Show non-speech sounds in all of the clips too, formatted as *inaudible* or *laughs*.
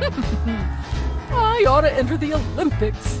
*laughs* Ah, I ought to enter the Olympics.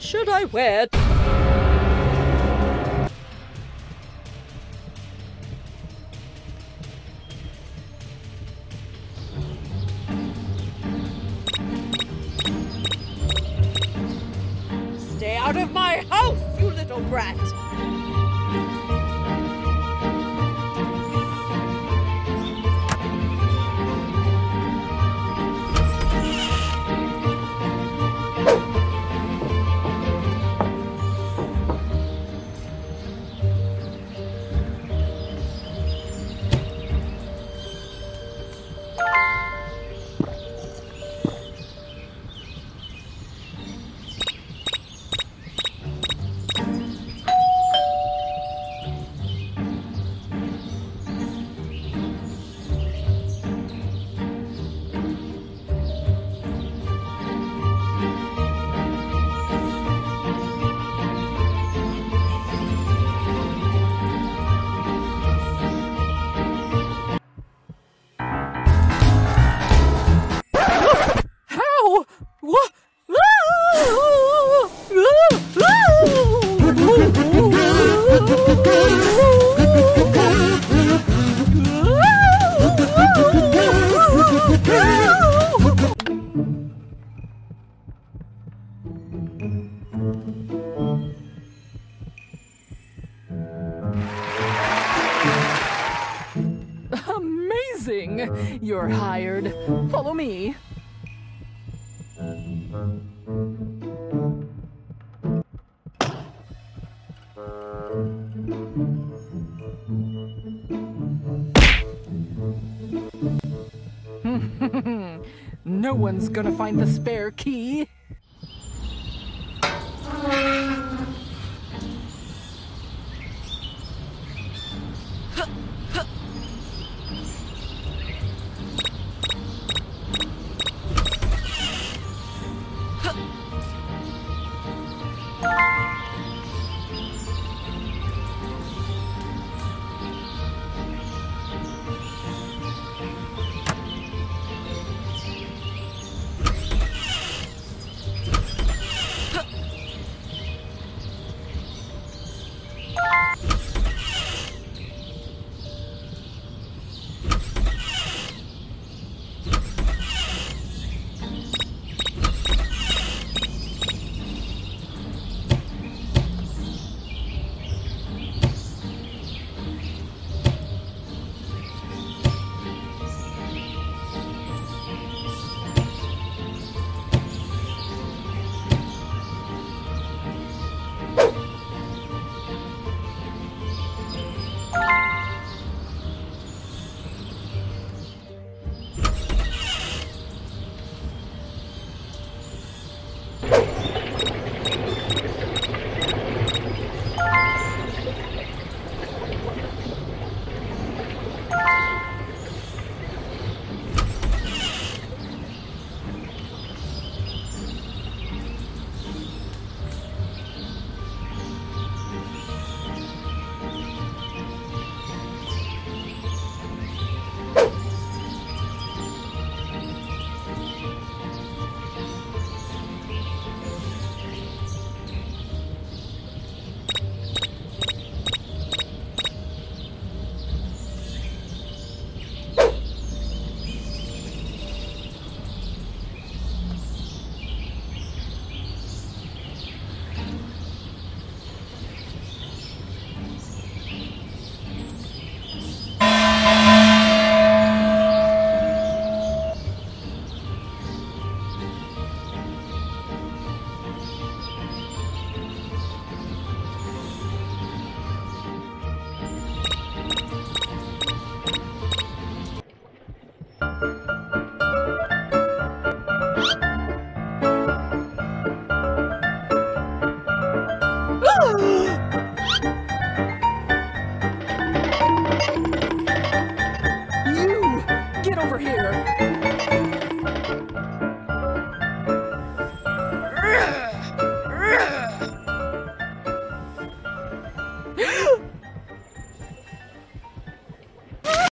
Should I wear? Stay out of my house, you little brat! You're hired. Follow me. *laughs* no one's gonna find the spare key. You! Get over here!